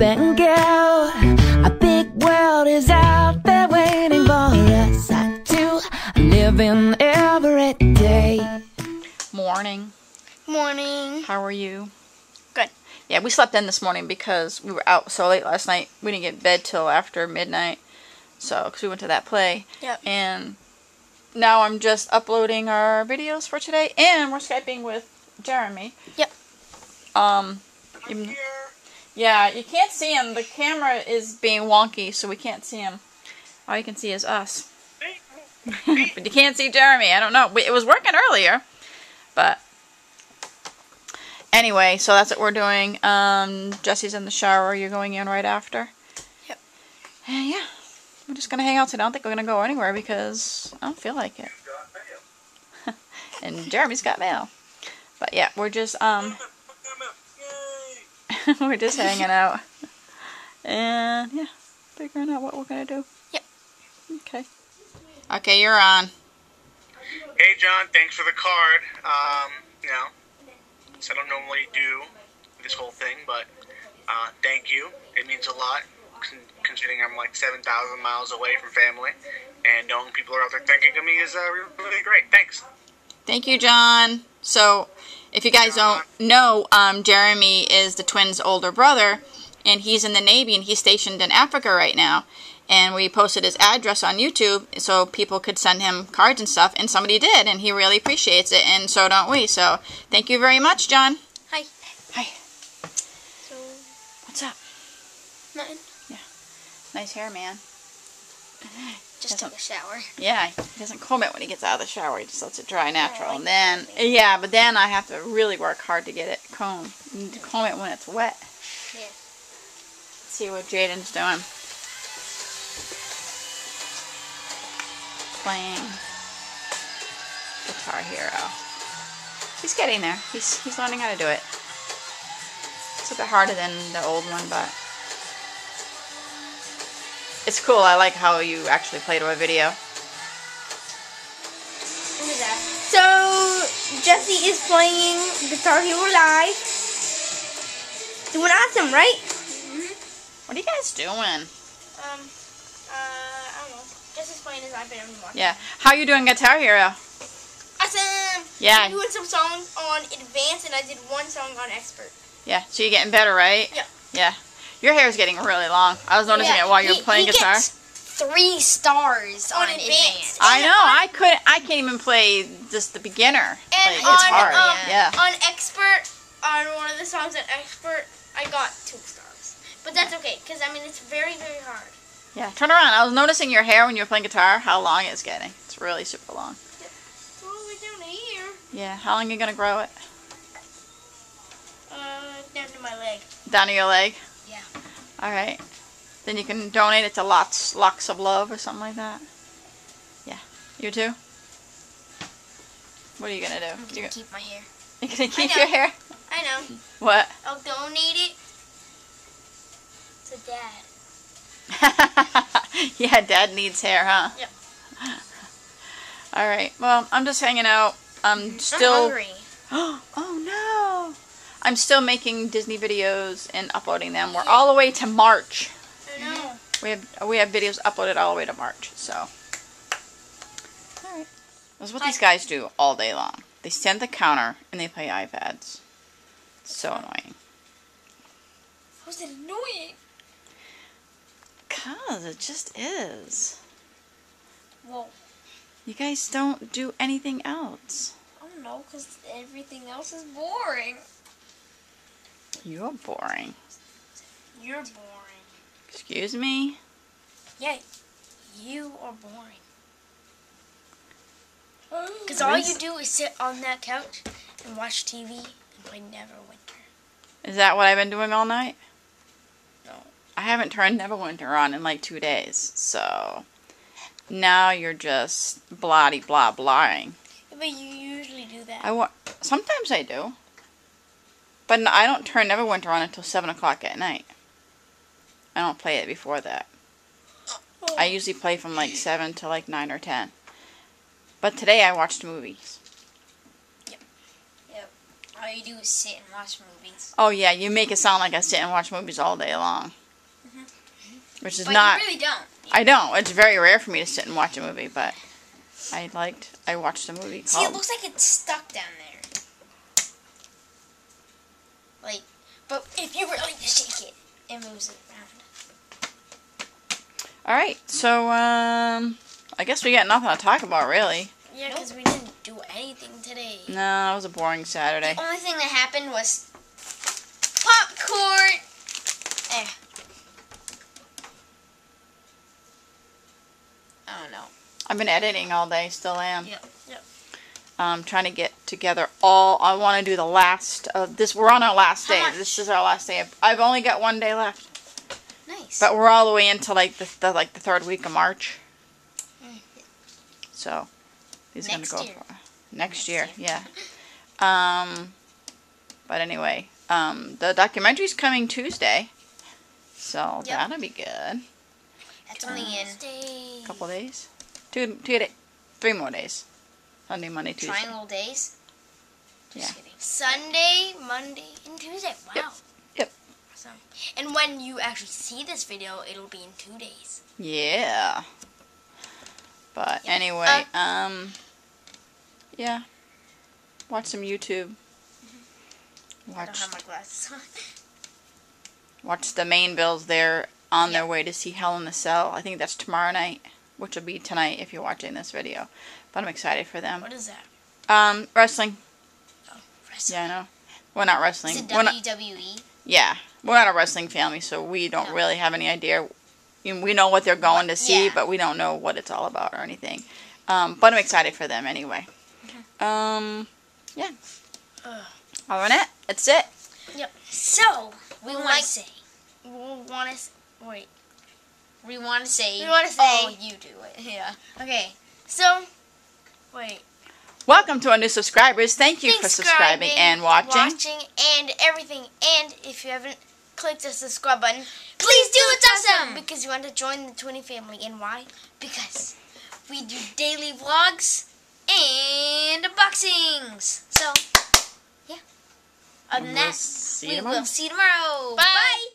and go. A big world is out there waiting for us. I do live in every day. Morning. Morning. How are you? Good. Yeah, we slept in this morning because we were out so late last night. We didn't get bed till after midnight. So, because we went to that play. Yep. And now I'm just uploading our videos for today. And we're Skyping with Jeremy. Yep. Um, even- yeah, you can't see him. The camera is being wonky, so we can't see him. All you can see is us. but you can't see Jeremy. I don't know. It was working earlier, but anyway, so that's what we're doing. Um, Jesse's in the shower. You're going in right after. Yep. And yeah, we're just gonna hang out today. I don't think we're gonna go anywhere because I don't feel like it. and Jeremy's got mail. But yeah, we're just um we're just hanging out. And yeah, figuring out what we're gonna do. Yep. Okay. Okay, you're on. Hey John, thanks for the card. Um, you know, so I don't normally do this whole thing, but uh, thank you. It means a lot, con- considering I'm like 7,000 miles away from family, and knowing people are out there thinking of me is uh, really, really great. Thanks. Thank you, John. So, if you guys don't know, um, Jeremy is the twins' older brother, and he's in the Navy, and he's stationed in Africa right now. And we posted his address on YouTube so people could send him cards and stuff, and somebody did, and he really appreciates it, and so don't we. So, thank you very much, John. Hi. Hi. So, What's up? nothing. Yeah. Nice hair, man. Just took a shower. Yeah, he doesn't comb it when he gets out of the shower. He just lets it dry natural. Oh, and then, uh, yeah, but then I have to really work hard to get it combed. You need to comb it when it's wet. Yeah. Let's see what Jaden's doing. Playing Guitar Hero. He's getting there. He's he's learning how to do it. It's a bit harder than the old one, but it's cool. I like how you actually play to a video. Look at that. So, Jesse is playing Guitar Hero Live. Doing awesome, right? Mhm. What are you guys doing? Um, uh, I don't know. Jesse's playing his iPad anymore. Yeah. How are you doing Guitar Hero? Awesome! Yeah. I'm doing some songs on Advanced, and I did one song on Expert. Yeah. So you're getting better, right? Yeah. Yeah. Your hair is getting really long. I was noticing Yeah, it while you were he- playing he guitar. gets three stars On on, advanced. advanced. I know. I couldn't. I can't even play just the beginner. And like, on, it's hard. um, yeah. on Expert, on one of the songs on Expert, I got two stars. But that's okay, because, I mean, it's very, very hard. Yeah. Turn around. I was noticing your hair when you were playing guitar. How long it's getting. It's really super long. It's all the way down here. Yeah. How long are you gonna grow it? Uh, down to my leg. Down to your leg. Yeah. All right. Then you can donate it to lots, locks of love or something like that. Yeah. You too. What are you gonna do? I'm gonna keep my hair. You're gonna keep your hair? I know. What? I'll donate it to Dad. yeah, Dad needs hair, huh? Yep. All right. Well, I'm just hanging out. I'm still. I'm hungry. oh no! I'm still making Disney videos and uploading them. We're all the way to March. I know. We have we have videos uploaded all the way to March. So. All right. That's what these guys do all day long. They stand at the counter and they play iPads. It's so annoying. How's it annoying? Cause it just is. Well, You guys don't do anything else. I don't know, because everything else is boring. You're boring. You're boring. Excuse me? Yeah, you are boring. Oh. Because all you do is sit on that couch and watch TV and play Neverwinter. Is that what I've been doing all night? No. I haven't turned Neverwinter on in like two days, so now you're just blotty blah blahing. But you usually do that. I wa- sometimes I do, but I don't turn Neverwinter on until seven o'clock at night. I don't play it before that. I usually play from like seven to like nine or ten. But today I watched movies. Yep. All oh, you do is sit and watch movies. Oh yeah, you make it sound like I sit and watch movies all day long, mm-hmm. which is But not. really don't. I don't. It's very rare for me to sit and watch a movie, but I liked. I watched a movie See, it looks like it's stuck down there. Like, but if you really shake it, it moves it around. All right, so um, I guess we got nothing to talk about really. Yeah, because we didn't do anything today. No, that was a boring Saturday. The only thing that happened was popcorn. Eh. I don't know. I've been editing all day, still am. Yep. Yep. Um, trying to get together all. I want to do the last of this. We're on our last day. This is our last day. I've only got one day left, Nice. but we're all the way into like the, the like the third week of March. So these are Next gonna go year. for next, year. year. Yeah. Um, but anyway, um, the documentary's coming Tuesday, so Yep. that'll be good. That's only in A couple days, two, two, three more days. Sunday, Monday, Tuesday. Triangle days. Just Yeah. kidding. Sunday, Monday, and Tuesday. Wow. Yep. Yep. Awesome. And when you actually see this video, it'll be in two days. Yeah. But Yeah. anyway, um, yeah. Watch some YouTube. I don't Watch have my glasses on. watch the main bills. They're on their way to see Hell in the Cell. I think that's tomorrow night, which will be tonight if you're watching this video. But I'm excited for them. What is that? Um, wrestling. Oh, wrestling. Yeah, I know. We're not wrestling. Is it We're not, WWE? yeah, we're not a wrestling family, so we don't No. really have any idea. We know what they're going to see, yeah. but we don't know what it's all about or anything. Um, but I'm excited for them anyway. Okay. Um, yeah. Ugh. Than that, that's it. Yep. So we want to say. We want to wait. We want to say. We wanna say- Oh, you do it. Yeah. Okay. So, wait. Welcome to our new subscribers. Thank you for subscribing and watching. watching, and everything. And if you haven't clicked the subscribe button, please do. It's awesome because you want to join the Twinny family. And why? Because we do daily vlogs and unboxings. So, yeah. Other than We'll that, see you we tomorrow. will see you tomorrow. Bye. Bye.